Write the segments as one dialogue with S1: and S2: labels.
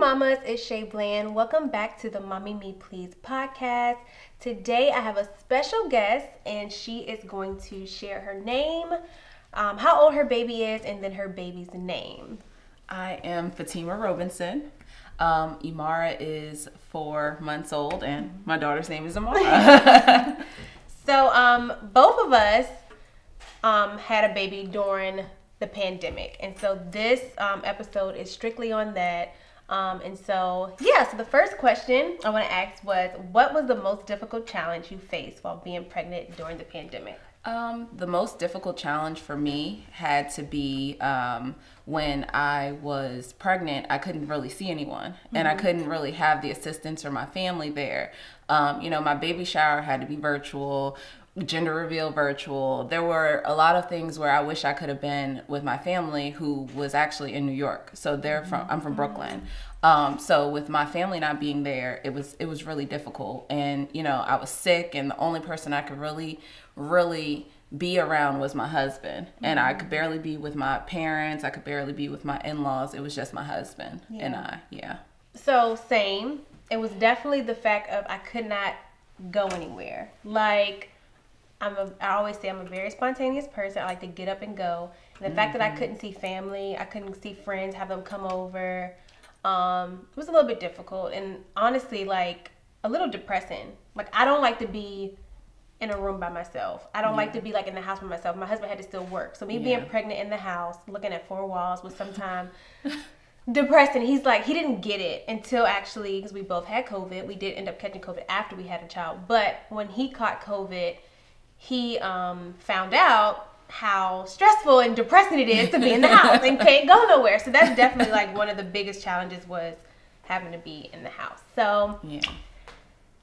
S1: mamas, it's Shay Bland. Welcome back to the Mommy Me Please podcast. Today I have a special guest and she is going to share her name, um, how old her baby is, and then her baby's name.
S2: I am Fatima Robinson. Um, Imara is four months old, and my daughter's name is Imara.
S1: So um, both of us um, had a baby during the pandemic, and so this um, episode is strictly on that. Um, and so yeah, so the first question I want to ask was, what was the most difficult challenge you faced while being pregnant during the pandemic?
S2: Um, the most difficult challenge for me had to be um, when I was pregnant. I couldn't really see anyone, and I couldn't really have the assistance or my family there. Um, you know, my baby shower had to be virtual. Gender reveal virtual. There were a lot of things where I wish I could have been with my family, who was actually in New York. So they're from. I'm from Brooklyn. Um, so with my family not being there, it was it was really difficult. And you know, I was sick, and the only person I could really, really be around was my husband. And I could barely be with my parents. I could barely be with my in-laws. It was just my husband and I. Yeah.
S1: So same. It was definitely the fact of I could not go anywhere. Like I'm a I always say I'm a very spontaneous person. I like to get up and go. And the fact that I couldn't see family, I couldn't see friends, have them come over, um, it was a little bit difficult and honestly like a little depressing. Like I don't like to be in a room by myself. I don't like to be like in the house by myself. My husband had to still work. So me being pregnant in the house, looking at four walls was sometimes depressing. He's like, he didn't get it until actually, because we both had COVID. We did end up catching COVID after we had a child. But when he caught COVID, he um, found out how stressful and depressing it is to be in the house and can't go nowhere. So that's definitely like one of the biggest challenges was having to be in the house. So
S2: Yeah.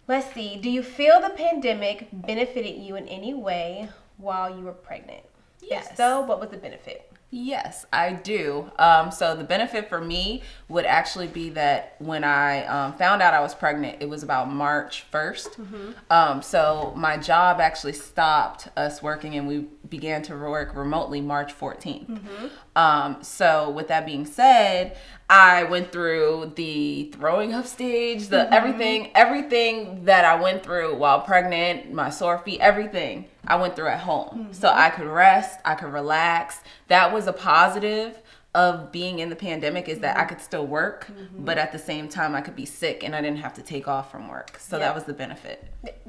S1: Let's see. Do you feel the pandemic benefited you in any way while you were pregnant?
S2: Yes.
S1: If so, what was the benefit?
S2: Yes, I do. Um, so the benefit for me would actually be that when I um, found out I was pregnant, it was about March 1st. Um, so my job actually stopped us working and we began to work remotely March 14th. Um, so with that being said, I went through the throwing up stage, the everything, everything that I went through while pregnant, my sore feet, everything I went through at home. So mm-hmm. I could rest, I could relax. That was a positive of being in the pandemic is that I mm-hmm. could still work, mm-hmm. but at the same time I could be sick and I didn't have to take off from work. So that was the benefit.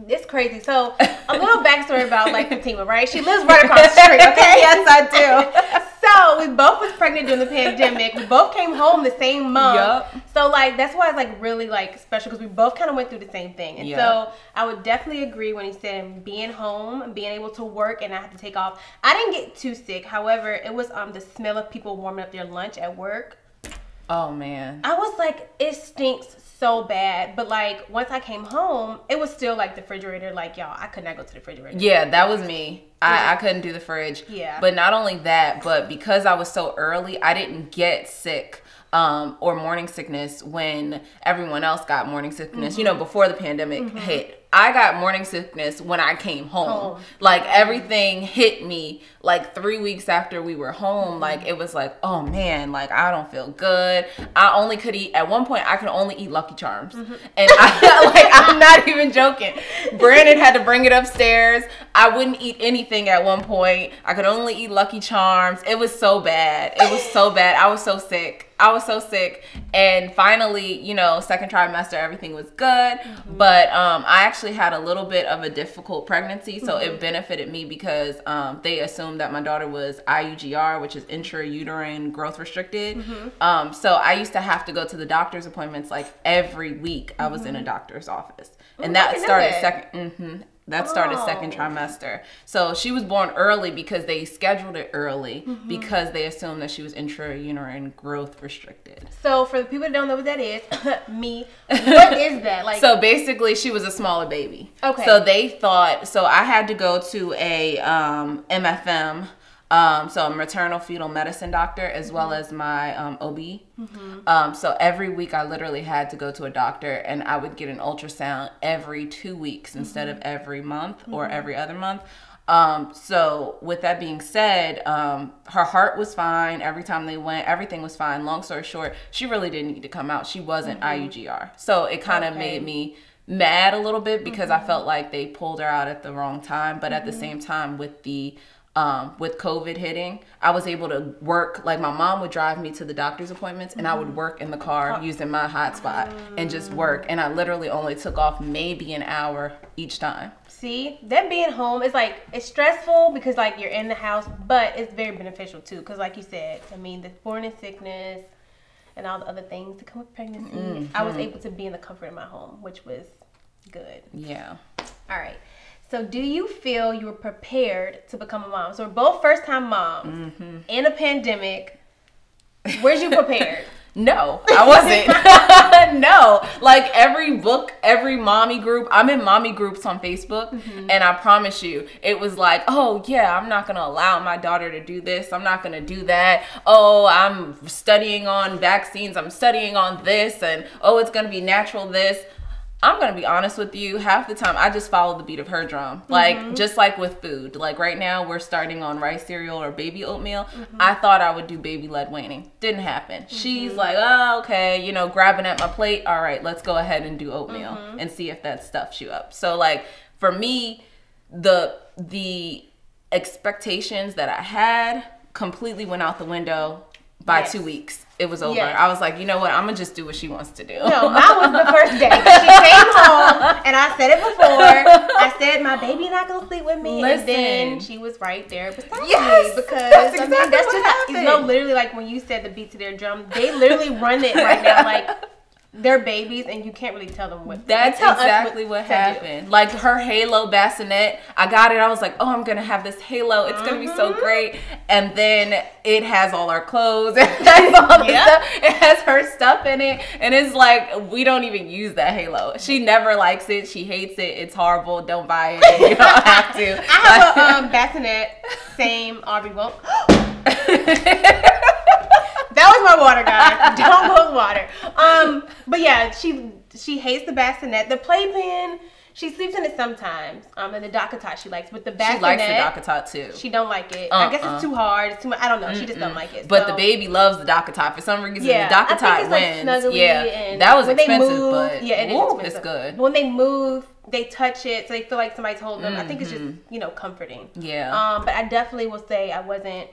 S1: It's crazy. So a little backstory about like Fatima, right? She lives right across the street, okay?
S2: yes, I
S1: So we both was pregnant during the pandemic. We both came home the same month.
S2: Yup.
S1: So like that's why it's like really like special because we both kind of went through the same thing. And
S2: Yup.
S1: so I would definitely agree when he said being home and being able to work and I have to take off. I didn't get too sick. However, it was um the smell of people warming up their lunch at work.
S2: Oh man.
S1: I was like, it stinks so bad. But like once I came home, it was still like the refrigerator. Like y'all, I could not go to the refrigerator.
S2: Yeah, that was me. I, I couldn't do the fridge.
S1: Yeah.
S2: But not only that, but because I was so early, I didn't get sick um, or morning sickness when everyone else got morning sickness, you know,
S1: Mm-hmm.
S2: before the pandemic hit. I got morning sickness when I came home.
S1: Home.
S2: Like everything hit me like three weeks after we were home.
S1: Mm-hmm.
S2: Like it was like, oh man, like I don't feel good. I only could eat at one point. I could only eat Lucky Charms,
S1: Mm-hmm.
S2: and I like I'm not even joking. Brandon had to bring it upstairs. I wouldn't eat anything at one point. I could only eat Lucky Charms. It was so bad. It was so bad. I was so sick. I was so sick. And finally, you know, second trimester, everything was good. But um, I actually had a little bit of a difficult pregnancy. So it benefited me because um, they assumed that my daughter was IUGR, which is intrauterine growth restricted. Um, so I used to have to go to the doctor's appointments like every week. I was in a doctor's office. And
S1: I
S2: that started second. That started second
S1: Oh.
S2: trimester. So she was born early because they scheduled it early
S1: Mm-hmm.
S2: because they assumed that she was intrauterine growth restricted.
S1: So for the people that don't know what that is, me, what is that? Like
S2: So basically, she was a smaller baby.
S1: Okay.
S2: So they thought. So I had to go to a um, MFM Um, so a maternal fetal medicine doctor as well as my um, OB. Um, so every week I literally had to go to a doctor and I would get an ultrasound every two weeks instead of every month or every other month. Um, so with that being said, um, her heart was fine every time they went. Everything was fine. Long story short, she really didn't need to come out. She wasn't IUGR. So it kind of
S1: Okay.
S2: made me mad a little bit because I felt like they pulled her out at the wrong time. But at the same time, with the um, with COVID hitting, I was able to work. Like my mom would drive me to the doctor's appointments, and I would work in the car using my hotspot and just work. And I literally only took off maybe an hour each time.
S1: See, them being home is like it's stressful because like you're in the house, but it's very beneficial too. Because like you said, I mean, the morning sickness and all the other things that come with pregnancy, I was able to be in the comfort of my home, which was good.
S2: Yeah.
S1: All right. So, do you feel you were prepared to become a mom? So, we're both first time moms mm-hmm. in a pandemic. Where's you prepared?
S2: No, I wasn't. no, like every book, every mommy group, I'm in mommy groups on Facebook, mm-hmm. and I promise you, it was like, oh, yeah, I'm not gonna allow my daughter to do this, I'm not gonna do that. Oh, I'm studying on vaccines, I'm studying on this, and oh, it's gonna be natural this. I'm gonna be honest with you. Half the time, I just follow the beat of her drum. Like mm-hmm. just like with food. Like right now, we're starting on rice cereal or baby oatmeal. Mm-hmm. I thought I would do baby led weaning. Didn't happen. She's mm-hmm. like, oh, okay, you know, grabbing at my plate. All right, let's go ahead and do oatmeal and see if that stuffs you up. So like for me, the the expectations that I had completely went out the window by
S1: Yes.
S2: two weeks. It was over.
S1: Yes.
S2: I was like, you know what? I'm gonna just do what she wants to do.
S1: No, mine was the first day. She came home, and I said it before. I said my baby not gonna sleep with me, and then she was right there beside
S2: Yes,
S1: me because
S2: that's
S1: I mean,
S2: exactly
S1: that's
S2: what
S1: just you know, literally like when you said the beat to their drum, they literally run it right now like they're babies, and you can't really tell them what.
S2: That's exactly what,
S1: do.
S2: happened. Like her halo bassinet, I got it. I was like, oh, I'm gonna have this halo. It's gonna be so
S1: Mm-hmm.
S2: great. And then it has all our clothes. It has all the
S1: Yep.
S2: stuff. It has her stuff in it, and it's like we don't even use that halo. She never likes it. She hates it. It's horrible. Don't buy it. You don't have to.
S1: I have a um, bassinet, same Aubrey won't. That was my water, guys. Don't go with water. Um, but yeah, she she hates the bassinet. The playpen, she sleeps in it sometimes. Um, and the DockATot she likes, but the bassinet
S2: she likes the DockATot too.
S1: She don't like it. I guess
S2: Uh-uh.
S1: it's too hard. It's too much. I don't know. She just don't like it.
S2: But
S1: So-
S2: the baby loves the DockATot. For some reason,
S1: yeah,
S2: the
S1: think it's like snuggly
S2: yeah,
S1: and
S2: that was expensive,
S1: move-
S2: but
S1: yeah, it is
S2: woo,
S1: expensive.
S2: it's good.
S1: When they move, they touch it, so they feel like somebody's holding them. I think it's just you know comforting.
S2: Yeah.
S1: Um, but I definitely will say I wasn't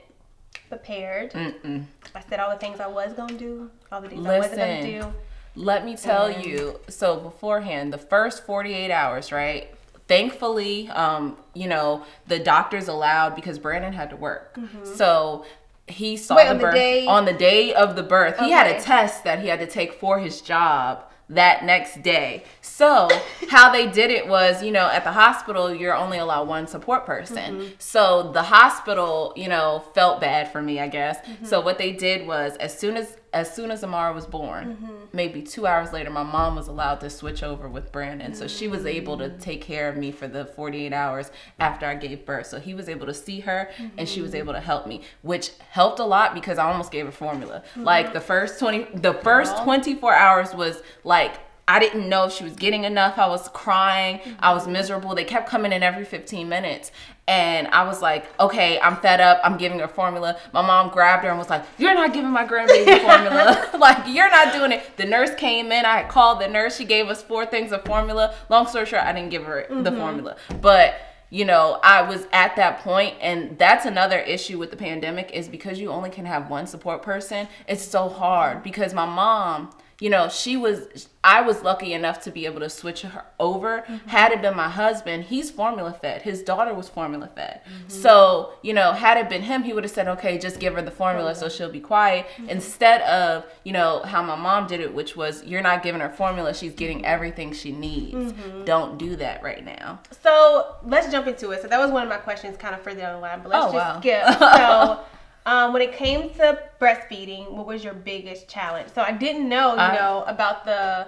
S1: prepared.
S2: Mm-mm.
S1: I said all the things I was gonna do, all the things I wasn't gonna
S2: Listen.
S1: do.
S2: Let me tell
S1: And-
S2: you. So beforehand, the first 48 hours, right? Thankfully, um, you know, the doctors allowed because Brandon had to work. So he saw
S1: Wait,
S2: the
S1: on the
S2: birth
S1: day-
S2: on the day of the birth. He had a test that he had to take for his job that next day. So how they did it was, you know, at the hospital you're only allowed one support person. Mm-hmm. So the hospital, you know, felt bad for me, I guess. Mm-hmm. So what they did was as soon as as soon as Amara was born, mm-hmm. maybe two hours later, my mom was allowed to switch over with Brandon. So she was able to mm. take care of me for the 48 hours after I gave birth. So he was able to see her and she was mm-hmm. able to help me, which helped a lot because I almost gave her formula. Like mm-hmm. the first 20, the first
S1: Girl.
S2: 24 hours was like, I didn't know if she was getting enough. I was crying. I was miserable. They kept coming in every 15 minutes. And I was like, okay, I'm fed up. I'm giving her formula. My mom grabbed her and was like, You're not giving my grandbaby formula. like, you're not doing it. The nurse came in. I had called the nurse. She gave us four things of formula. Long story short, I didn't give her the mm-hmm. formula. But you know, I was at that point, and that's another issue with the pandemic is because you only can have one support person. It's so hard because my mom, you know, she was, I was lucky enough to be able to switch her over. Mm-hmm. Had it been my husband, he's formula fed. His daughter was formula fed. Mm-hmm. So, you know, had it been him, he would have said, okay, just give her the formula so she'll be quiet. Mm-hmm. Instead of, you know, how my mom did it, which was, you're not giving her formula, she's getting everything she needs. Don't do that right now.
S1: So let's jump into it. So that was one of my questions, kind of further down the line, but let's
S2: Oh,
S1: just
S2: wow.
S1: skip. So. Um, when it came to breastfeeding, what was your biggest challenge? So I didn't know, you
S2: I-
S1: know, about the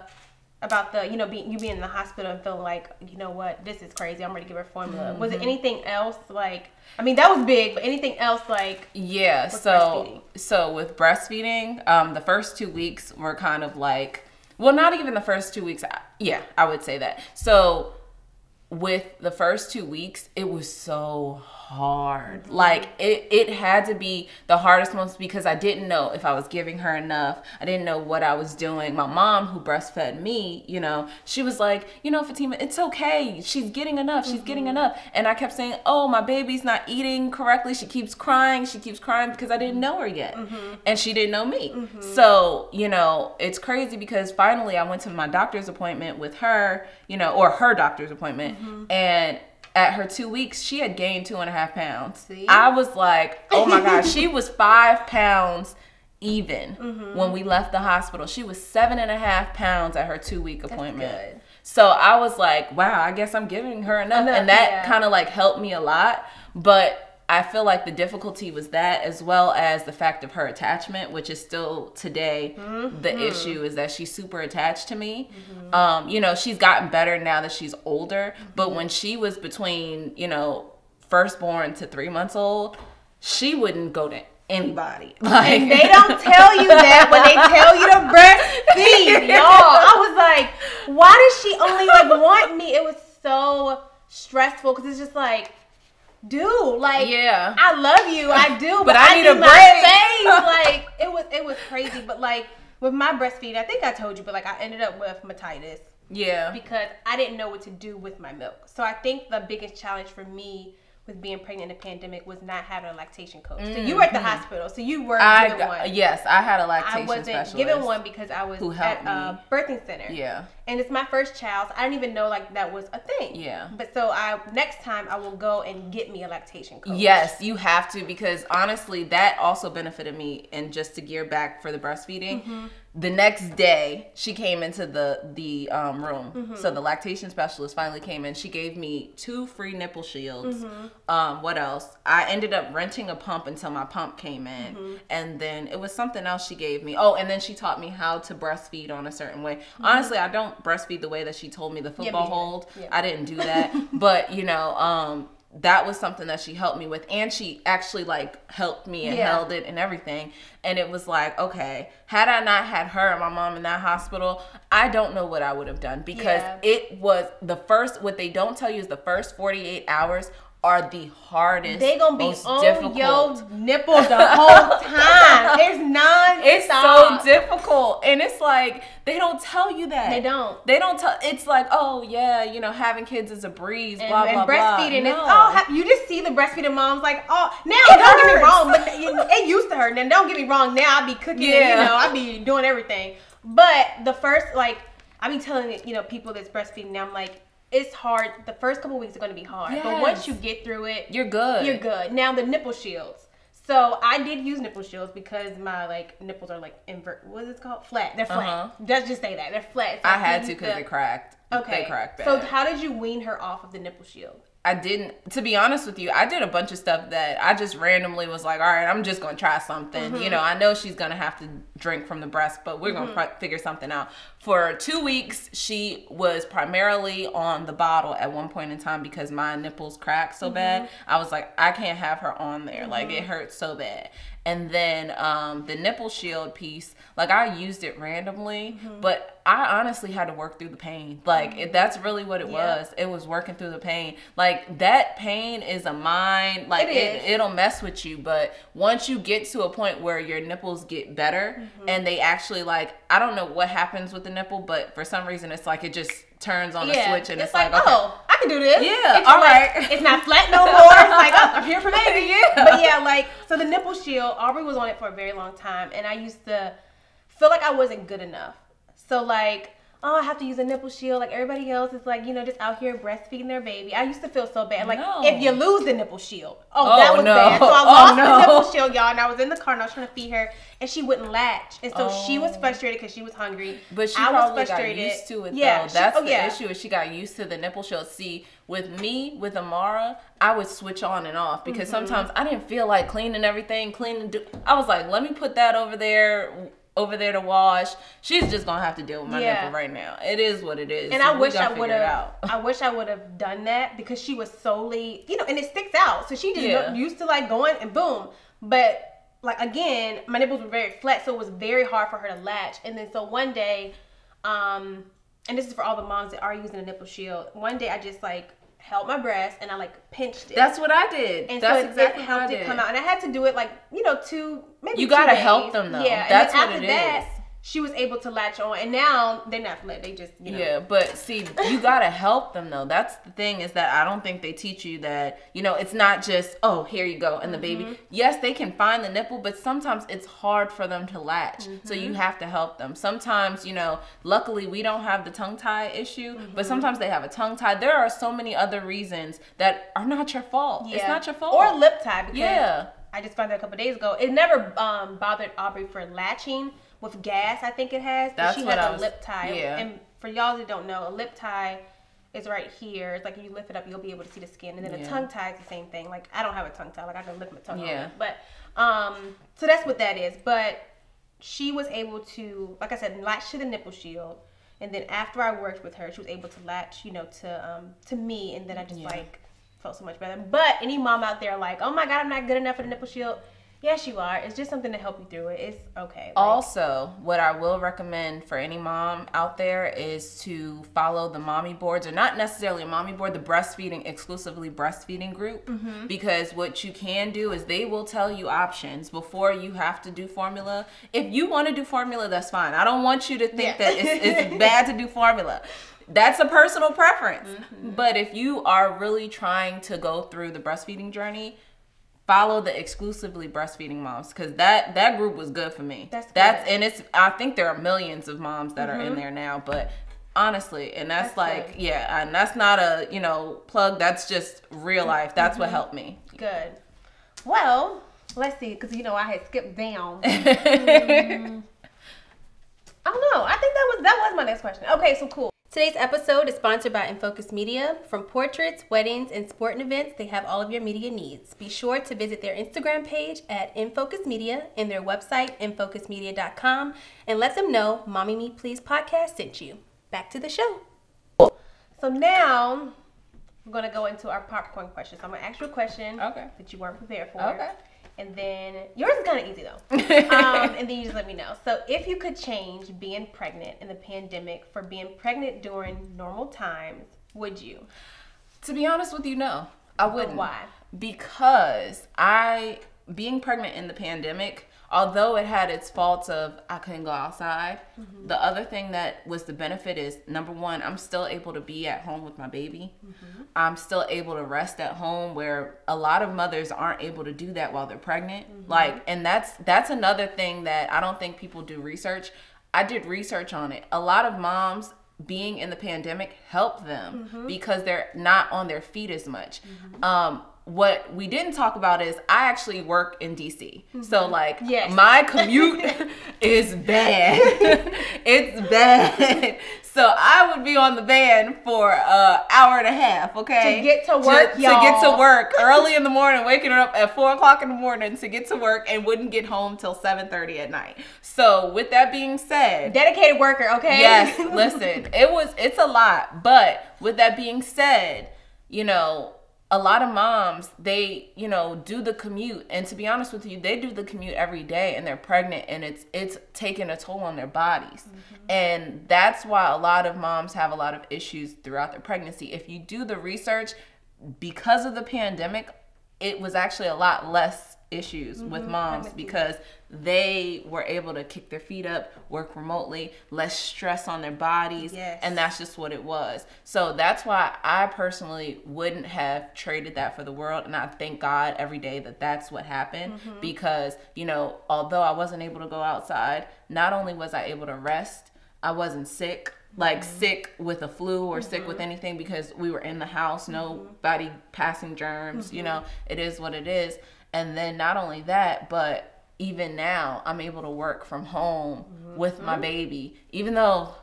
S1: about the you know being you being in the hospital and feeling like you know what this is crazy i'm ready to give her formula was
S2: Mm-hmm.
S1: it anything else like i mean that was big but anything else like
S2: Yeah. So so with breastfeeding, um, the first two weeks were kind of like, well, not even the first two weeks. Yeah, I would say that. So with the first two weeks, it was so hard.
S1: Mm-hmm.
S2: Like it, it had to be the hardest ones because I didn't know if I was giving her enough. I didn't know what I was doing. My mom, who breastfed me, you know, she was like, you know, Fatima, it's okay. She's getting enough. She's getting
S1: Mm-hmm.
S2: enough. And I kept saying, oh, my baby's not eating correctly. She keeps crying. She keeps crying because I didn't know her yet,
S1: Mm-hmm.
S2: and she didn't know me. So you know, it's crazy because finally I went to my doctor's appointment with her, you know, or her doctor's appointment,
S1: Mm-hmm.
S2: and at her two weeks, she had gained two and a half pounds.
S1: See?
S2: I was like, oh my gosh, she was five pounds even
S1: Mm-hmm.
S2: when we left the hospital. She was seven and a half pounds at her two week appointment. So I was like, wow, I guess I'm giving her enough.
S1: Enough,
S2: and that
S1: yeah.
S2: kind of like helped me a lot. But I feel like the difficulty was that as well as the fact of her attachment, which is still today
S1: Mm-hmm.
S2: the issue is that she's super attached to me. Um, you know, she's gotten better now that she's older,
S1: Mm-hmm.
S2: but when she was between, you know, firstborn to three months old, she wouldn't go to anybody. Like
S1: and they don't tell you that when they tell you to breastfeed, y'all. I was like, why does she only like want me? It was so stressful because it's just like, dude, like,
S2: Yeah.
S1: I love you, I do, but,
S2: But I need a break.
S1: Like, it was, it was crazy. But like with my breastfeeding, I think I told you, but like I ended up with mastitis
S2: yeah.
S1: because I didn't know what to do with my milk. So I think the biggest challenge for me with being pregnant in the pandemic was not having a lactation coach. So you were at the hospital, so you were
S2: Mm-hmm. I
S1: given one.
S2: yes, I had a lactation
S1: I
S2: wasn't
S1: given one because I was
S2: who
S1: at a birthing center.
S2: Yeah.
S1: And it's my first child. So I didn't even know like that was a thing.
S2: Yeah.
S1: But so I next time I will go and get me a lactation coach.
S2: Yes, you have to because honestly, that also benefited me. And just to gear back for the breastfeeding,
S1: Mm-hmm.
S2: the next day she came into the the um, room.
S1: Mm-hmm.
S2: So the lactation specialist finally came in. She gave me two free nipple shields.
S1: Mm-hmm.
S2: Um, what else? I ended up renting a pump until my pump came in,
S1: Mm-hmm.
S2: and then it was something else she gave me. Oh, and then she taught me how to breastfeed on a certain way.
S1: Mm-hmm.
S2: Honestly, I don't breastfeed the way that she told me the football
S1: neither.
S2: hold.
S1: Yeah.
S2: I didn't do that, but you know, um, that was something that she helped me with, and she actually like helped me and
S1: Yeah.
S2: held it and everything. And it was like, okay, had I not had her and my mom in that hospital, I don't know what I would have done because
S1: Yeah.
S2: it was the first. What they don't tell you is the first forty eight hours are the hardest.
S1: They gonna be
S2: most
S1: on
S2: difficult.
S1: your nipple the whole time. It's non
S2: It's so difficult, and it's like they don't tell you that.
S1: They don't.
S2: They don't tell. It's like, oh yeah, you know, having kids is a breeze.
S1: and,
S2: blah
S1: and
S2: blah
S1: breastfeeding
S2: blah.
S1: is
S2: No.
S1: oh you just see the breastfeeding moms like oh now
S2: It
S1: don't get me wrong but it, it used to hurt now don't get me wrong now I be cooking and, you know I be doing everything but the first like I be telling you know people that's breastfeeding now I'm like it's hard the first couple weeks are going to be hard but once you get through it
S2: You're good.
S1: you're good now the nipple shields so I did use nipple shields because my like nipples are like invert what is it called flat they're flat
S2: Uh-huh.
S1: let's just say that they're flat So
S2: I had to because
S1: the-
S2: they cracked.
S1: Okay.
S2: They cracked bad.
S1: So how did you wean her off of the nipple shield?
S2: I didn't. To be honest with you, I did a bunch of stuff that I just randomly was like, all right, I'm just gonna try something.
S1: Mm-hmm.
S2: You know, I know she's gonna have to drink from the breast, but we're gonna fi- figure something out. For two weeks, she was primarily on the bottle at one point in time because my nipples cracked so bad.
S1: Mm-hmm.
S2: I was like, I can't have her on there. Like it hurts so bad. And then um, the nipple shield piece, like I used it randomly,
S1: Mm-hmm.
S2: but I honestly had to work through the pain. Like it, that's really what it
S1: Yeah.
S2: was. It was working through the pain. Like that pain is a mind. Like
S1: It
S2: it will mess with you. But once you get to a point where your nipples get better
S1: Mm-hmm.
S2: and they actually like, I don't know what happens with the nipple, but for some reason it's like it just turns on a switch and it's, like, okay.
S1: oh, I can do this.
S2: Yeah,
S1: it's
S2: all
S1: like,
S2: right.
S1: It's not flat no more. It's like, oh, I'm here for baby.
S2: Yeah.
S1: But yeah, like, so the nipple shield, Aubrey was on it for a very long time, and I used to feel like I wasn't good enough. So like, oh, I have to use a nipple shield. Like everybody else is like, you know, just out here breastfeeding their baby. I used to feel so bad. Like
S2: No.
S1: if you lose the nipple shield, oh,
S2: Oh,
S1: that was
S2: no.
S1: bad. So I
S2: Oh,
S1: lost
S2: no.
S1: the nipple shield, y'all, and I was in the car and I was trying to feed her, and she wouldn't latch, and so she was
S2: Oh.
S1: frustrated because she was hungry.
S2: But she
S1: I was
S2: probably got
S1: frustrated.
S2: used to it
S1: Yeah,
S2: though.
S1: she-
S2: That's
S1: oh,
S2: the
S1: yeah.
S2: issue. Is she got used to the nipple shield. See, with me, with Amara, I would switch on and off because
S1: Mm-hmm.
S2: sometimes I didn't feel like cleaning everything, cleaning. Do- I was like, let me put that over there over there to wash. She's just gonna have to deal with my
S1: Yeah.
S2: nipple right now. It is what it is.
S1: And I wish
S2: gotta
S1: I would have. I wish I would have done that because she was solely, you know, and it sticks out. So she just
S2: Yeah.
S1: used to like going and boom. But like again, my nipples were very flat, so it was very hard for her to latch. And then so one day, um, and this is for all the moms that are using a nipple shield. One day I just like held my breast and I like pinched it.
S2: That's what I did.
S1: and
S2: That's
S1: so it,
S2: exactly
S1: it helped
S2: did.
S1: it come out. And I had to do it like, you know, two maybe
S2: You
S1: two
S2: gotta
S1: days.
S2: help them, though.
S1: Yeah.
S2: That's
S1: and
S2: what
S1: after
S2: it
S1: that,
S2: is.
S1: She was able to latch on. And now they're not flat. They just, you know.
S2: Yeah, but see, you gotta help them though. That's the thing is that I don't think they teach you that, you know, it's not just, oh, here you go, and the
S1: Mm-hmm.
S2: baby. Yes, they can find the nipple, but sometimes it's hard for them to latch. So
S1: Mm-hmm.
S2: you have to help them. Sometimes, you know, luckily we don't have the tongue tie issue,
S1: Mm-hmm.
S2: but sometimes they have a tongue tie. There are so many other reasons that are not your fault.
S1: yeah.
S2: It's not your fault.
S1: Or lip tie because
S2: Yeah.
S1: I just found that a couple days ago. It never um, bothered Aubrey for latching with gas. I think it has.
S2: That's
S1: she
S2: what
S1: had
S2: I
S1: a
S2: was-
S1: lip tie.
S2: yeah.
S1: And for y'all that don't know, a lip tie is right here. It's like if you lift it up, you'll be able to see the skin. And then a tongue tie is the same thing. Like I don't have a tongue tie. Like I can lift my tongue.
S2: Yeah.
S1: But um, so that's what that is. But she was able to, like I said, latch to the nipple shield. And then after I worked with her, she was able to latch, you know, to um to me, and then I just
S2: Yeah.
S1: like felt so much better. But any mom out there like, oh my god, I'm not good enough for the nipple shield. Yes, you are. It's just something to help you through it. It's okay. Like,
S2: Also, what I will recommend for any mom out there is to follow the mommy boards, or not necessarily a mommy board, the breastfeeding, exclusively breastfeeding group.
S1: Mm-hmm.
S2: Because what you can do is they will tell you options before you have to do formula. If you want to do formula, that's fine. I don't want you to think
S1: Yeah.
S2: that it's, it's bad to do formula. That's a personal preference.
S1: Mm-hmm.
S2: But if you are really trying to go through the breastfeeding journey, follow the exclusively breastfeeding moms because that that group was good for me
S1: That's
S2: that's
S1: good.
S2: and it's i think there are millions of moms that are in mm-hmm. there now but honestly and that's,
S1: That's
S2: like
S1: good.
S2: yeah and that's not a you know plug that's just real mm-hmm. life that's what mm-hmm. helped me
S1: good. Well, let's see, because you know I had skipped down. I don't know. I think that was that was my next question. Okay, so cool. Today's episode is sponsored by Infocus Media. From portraits, weddings, and sporting events, they have all of your media needs. Be sure to visit their Instagram page at Infocus Media and their website, infocusmedia.com, and let them know Mommy Me Please podcast sent you. Back to the show. So now we're gonna go into our popcorn questions. I'm gonna ask you a question
S2: Okay.
S1: that you weren't prepared for.
S2: Okay.
S1: And then yours is kind of easy though. um, and then you just let me know. So if you could change being pregnant in the pandemic for being pregnant during normal times, would you?
S2: to be honest with you no i wouldn't
S1: why?
S2: because i being pregnant in the pandemic although it had its faults of i couldn't go outside
S1: Mm-hmm.
S2: the other thing that was the benefit is number one i'm still able to be at home with my baby
S1: Mm-hmm.
S2: i'm still able to rest at home where a lot of mothers aren't able to do that while they're pregnant
S1: Mm-hmm.
S2: like and that's that's another thing that i don't think people do research i did research on it a lot of moms being in the pandemic helped them
S1: Mm-hmm.
S2: because they're not on their feet as much um what we didn't talk about is I actually work in DC. So mm-hmm. like
S1: Yes.
S2: my commute is bad. it's bad. So I would be on the van for an hour and a half, okay?
S1: To get to work,
S2: to, get to
S1: y'all.
S2: work early in the morning, waking up at four o'clock in the morning to get to work and wouldn't get home till seven thirty at night. So with that being said,
S1: Dedicated worker, okay?
S2: Yes, listen, it was it's a lot, but with that being said, you know, a lot of moms they you know do the commute. And to be honest with you they do the commute every day and they're pregnant and it's it's taking a toll on their bodies. Mm-hmm. And that's why a lot of moms have a lot of issues throughout their pregnancy. If you do the research because of the pandemic it was actually a lot less issues with moms because they were able to kick their feet up, work remotely, less stress on their bodies,
S1: Yes.
S2: and that's just what it was. So that's why I personally wouldn't have traded that for the world, and I thank God every day that that's what happened because you know, although I wasn't able to go outside, not only was I able to rest, I wasn't sick. Like sick with a flu or sick with mm-hmm. anything because we were in the house, mm-hmm. nobody passing germs, you know, mm-hmm. it is what it is. And then not only that, but even now I'm able to work from home with my baby, even though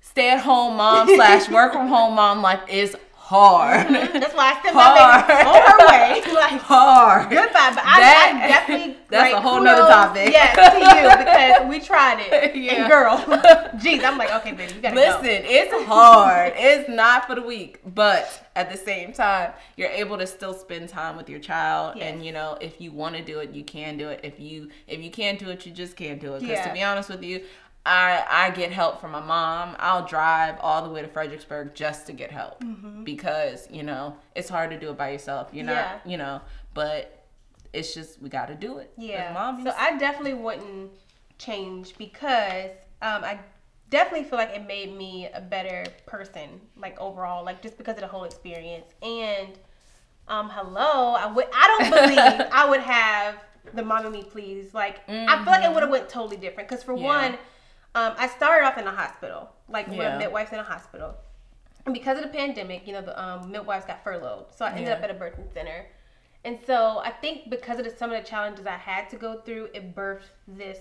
S2: stay at home mom slash work from home mom life is hard.
S1: That's why I sent my baby on her way. Like,
S2: hard.
S1: goodbye. But I,
S2: That-
S1: I definitely
S2: that's a whole nother topic.
S1: Yes, to you because we tried it.
S2: Yeah.
S1: And girl, jeez, I'm like, okay, baby, you gotta
S2: Listen,
S1: go.
S2: it's hard. it's not for the weak, but at the same time, you're able to still spend time with your child.
S1: Yes.
S2: And you know, if you want to do it, you can do it. If you if you can't do it, you just can't do it. Because
S1: Yeah.
S2: to be honest with you, I I get help from my mom. I'll drive all the way to Fredericksburg just to get help because you know it's hard to do it by yourself. You're
S1: Mm-hmm. Yeah.
S2: not, you know, but it's just we got to do it.
S1: Yeah.
S2: As moms.
S1: So I definitely wouldn't change because um, I definitely feel like it made me a better person, like overall, like just because of the whole experience. And um, hello, I would I don't believe I would have the mommy me please. Like I feel like it would have went totally different because for
S2: Mm-hmm. Yeah.
S1: one, um, I started off in a hospital, like
S2: Yeah.
S1: midwives in a hospital. And because of the pandemic, you know, the um, midwives got furloughed. So I ended
S2: Yeah.
S1: up at a birthing center. And so I think because of the, some of the challenges I had to go through, it birthed this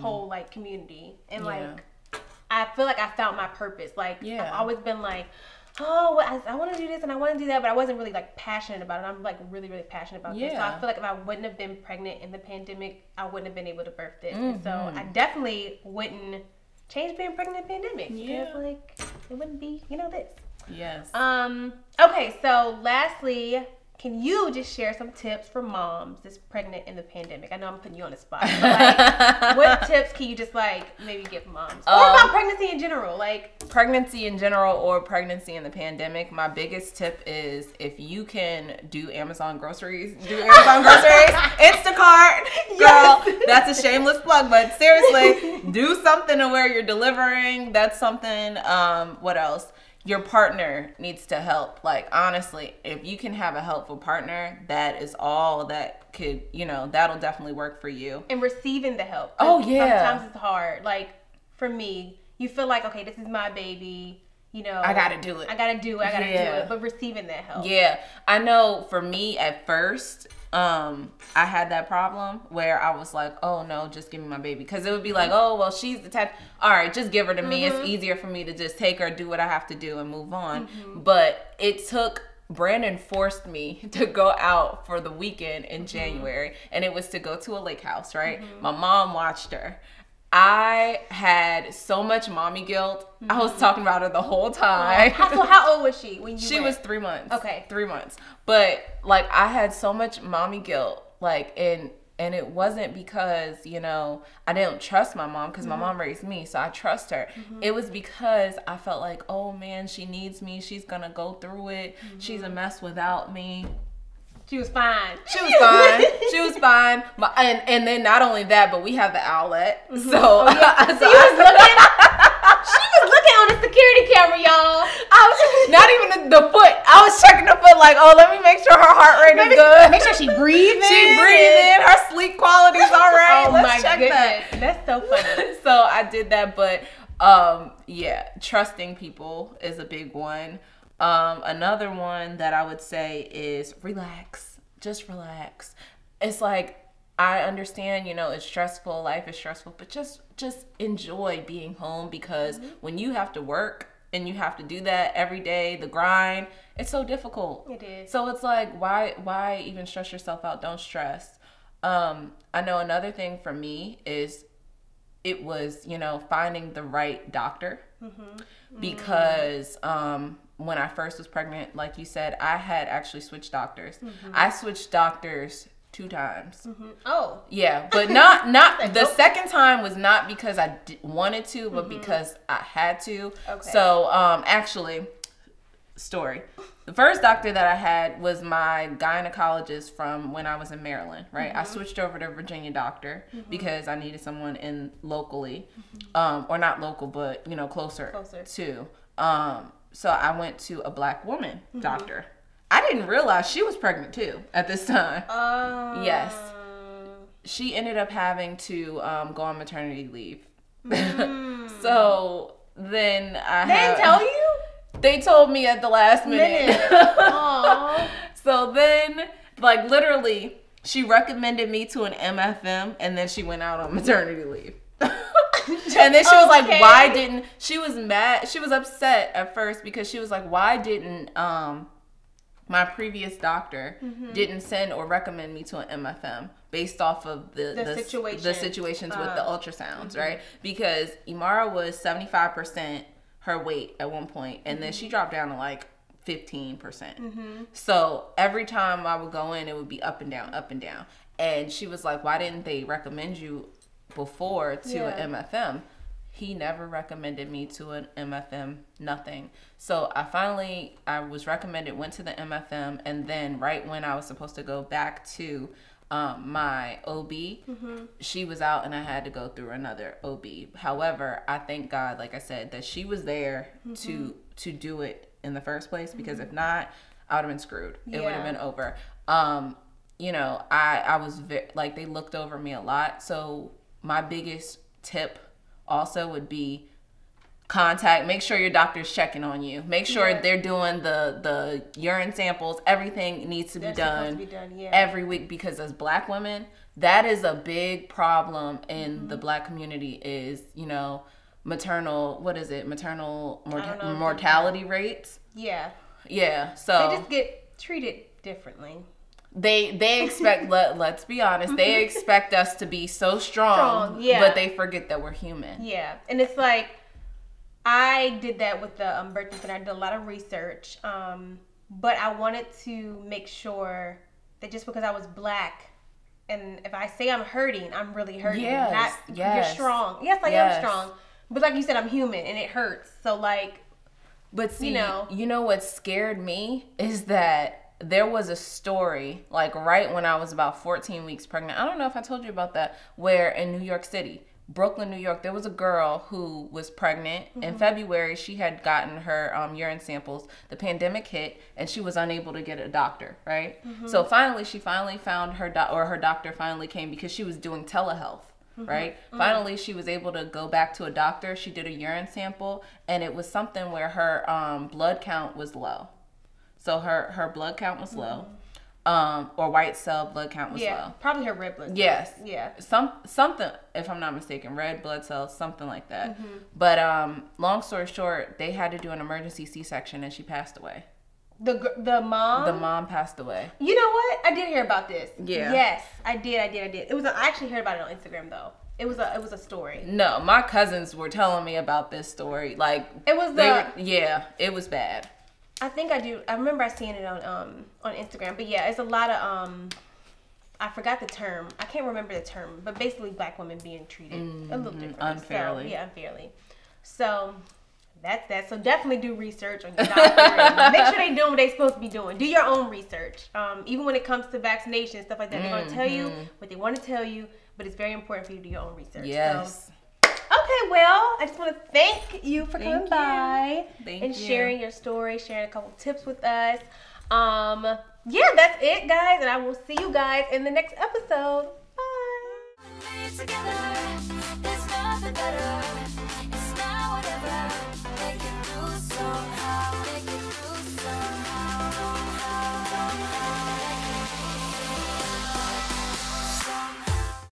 S1: whole like community. And
S2: Mm-hmm. Yeah.
S1: like, I feel like I found my purpose. Like,
S2: Yeah.
S1: I've always been like, oh, well, I, I want to do this and I want to do that, but I wasn't really like passionate about it. I'm like really, really passionate about this. So I feel like if I wouldn't have been pregnant in the pandemic, I wouldn't have been able to birth this. So
S2: Mm-hmm.
S1: I definitely wouldn't change being pregnant in the pandemic.
S2: Yeah.
S1: Like, it wouldn't be, you know, this.
S2: yes.
S1: Um. Okay. So, lastly, can you just share some tips for moms that's pregnant in the pandemic? I know I'm putting you on the spot. But like, what tips can you just like maybe give moms, or
S2: Um,
S1: about pregnancy in general? Like,
S2: pregnancy in general or pregnancy in the pandemic, my biggest tip is if you can do Amazon groceries, do Amazon groceries, Instacart, girl.
S1: Yes.
S2: That's a shameless plug, but seriously, do something to where you're delivering. That's something. Um, what else? Your partner needs to help. Like honestly, if you can have a helpful partner, that is all that could, you know, that'll definitely work for you.
S1: and receiving the help.
S2: Oh, yeah.
S1: Sometimes it's hard. Like for me, you feel like okay, this is my baby. You know,
S2: I gotta do it.
S1: I gotta do it. I gotta do it. But receiving that help.
S2: Yeah, I know for me at first, um, I had that problem where I was like, oh no, just give me my baby. Because it would be like, oh, well, she's the type, all right, just give her to me. It's mm-hmm. easier for me to just take her, do what I have to do, and move on. Mm-hmm. But it took, Brandon forced me to go out for the weekend in mm-hmm. January, and it was to go to a lake house, right? My mom watched her. I had so much mommy guilt. I was talking about her the whole time.
S1: How, so how old was she when you?
S2: She
S1: went?
S2: was three months.
S1: Okay.
S2: Three months. But like I had so much mommy guilt. Like and and it wasn't because, you know, I didn't trust my mom because
S1: Mm-hmm.
S2: my mom raised me, so I trust her. It was because I felt like, oh man, she needs me. She's gonna go through it. She's
S1: Mm-hmm.
S2: a mess without me.
S1: She was fine.
S2: She was fine. she was fine. My, and and then not only that, but we have the outlet. So, so
S1: Mm-hmm. Oh, She was looking. she was looking on the security camera, y'all.
S2: I was not even the, the foot. I was checking the foot, like, oh, let me make sure her heart rate is good.
S1: Make sure she breathing.
S2: She breathing. Her sleep quality's all right.
S1: Oh
S2: Let's
S1: my
S2: check
S1: goodness,
S2: that.
S1: that's so funny.
S2: so I did that, but um, yeah, trusting people is a big one. Um, another one that I would say is relax. Just relax. It's like I understand, you know, it's stressful. Life is stressful, but just just enjoy being home because
S1: Mm-hmm.
S2: when you have to work and you have to do that every day, the grind, it's so difficult.
S1: It is.
S2: So it's like why why even stress yourself out? Don't stress. Um, I know another thing for me is it was you know finding the right doctor because um, when I first was pregnant, like you said, I had actually switched doctors. I switched doctors two times.
S1: Oh,
S2: Yeah, but not not the
S1: nope.
S2: second time was not because I d- wanted to, but because I had to.
S1: Okay.
S2: So um, actually, story. The first doctor that I had was my gynecologist from when I was in Maryland, right? I switched over to a Virginia doctor because I needed someone in locally, um, or not local, but you know, closer,
S1: Closer.
S2: to. Um, so I went to a black woman doctor. I didn't realize she was pregnant too at this time.
S1: um,
S2: Yes. She ended up having to um, go on maternity leave. so then I
S1: They
S2: have-
S1: didn't tell you?
S2: they told me at the last minute.
S1: Minute.
S2: So then, like literally, she recommended me to an MFM, and then she went out on maternity leave. and then she was like, "Why didn't?" She was mad. She was upset at first because she was like, "Why didn't um my previous doctor
S1: Mm-hmm.
S2: didn't send or recommend me to an MFM based off of the
S1: The
S2: the,
S1: situation.
S2: the situations with the
S1: Uh,
S2: ultrasounds, right? Because Imara was seventy five percent her weight at one point, and then
S1: Mm-hmm.
S2: she dropped down to like. 15%. So every time I would go in, it would be up and down, up and down. And she was like, Why didn't they recommend you before to
S1: Yeah.
S2: an MFM? He never recommended me to an MFM, nothing. So I finally, I was recommended, went to the MFM, and then right when I was supposed to go back to um, my OB, she was out and I had to go through another OB. However, I thank God, like I said, that she was there to to do it in the first place because if not, I would have been screwed. It would have been over. Um, you know, I I was ve- like they looked over me a lot. So my biggest tip also would be contact make sure your doctor's checking on you make sure
S1: Yeah.
S2: they're doing the the urine samples everything needs to be done
S1: to be done, yeah.
S2: every week because as black women that is a big problem in
S1: Mm-hmm.
S2: the black community is you know maternal what is it maternal mor-
S1: know.
S2: mortality rates
S1: Yeah.
S2: yeah so
S1: They just get treated differently.
S2: They they expect let, let's be honest they expect us to be so strong,
S1: Strong, yeah.
S2: but they forget that we're human
S1: Yeah, and it's like I did that with the um, birthing center. I did a lot of research, um, but I wanted to make sure that just because I was black, and if I say I'm hurting, I'm really hurting.
S2: Yes,
S1: not
S2: yes.
S1: you're strong. Yes, I
S2: Yes.
S1: am strong, but like you said, I'm human and it hurts. So like,
S2: But see, you
S1: know.
S2: You know, what scared me is that there was a story, like right when I was about 14 weeks pregnant. I don't know if I told you about that, where in New York City, Brooklyn, New York, there was a girl who was pregnant. In February, she had gotten her um, urine samples. The pandemic hit, and she was unable to get a doctor, right? So finally, she finally found her doc, or her doctor finally came because she was doing telehealth right? Finally, she was able to go back to a doctor. She did a urine sample, and it was something where her um, blood count was low. So her her blood count was low, um, or white cell blood count was
S1: yeah,
S2: low.
S1: probably her red blood. cells.
S2: Yes.
S1: Yeah.
S2: Some something, if I'm not mistaken, red blood cells, something like that. But um, long story short, they had to do an emergency C-section, and she passed away.
S1: The the mom.
S2: The mom passed away.
S1: You know what? I did hear about this.
S2: Yeah.
S1: Yes, I did. I did. I did. It was. A, I actually heard about it on Instagram though. It was a. It was a story.
S2: No, my cousins were telling me about this story. Like
S1: It was the.
S2: were, yeah, it was bad.
S1: I think I do. I remember I seeing it on um on Instagram. But yeah, it's a lot of um. I forgot the term. I can't remember the term, but basically black women being treated a little different,
S2: Mm-hmm. unfairly.
S1: So, yeah, unfairly. So that's that. So definitely do research on your doctor. make sure they're doing what they're supposed to be doing. Do your own research. Um, even when it comes to vaccination stuff like that, they're gonna tell you what they want to tell you, but it's very important for you to do your own research. So,
S2: Yes.
S1: Okay, well, I just want to thank you for
S2: thank coming you.
S1: by
S2: thank
S1: and
S2: you.
S1: sharing your story, sharing a couple tips with us. Um, yeah, that's it, guys, and I will see you guys in the next episode. Bye.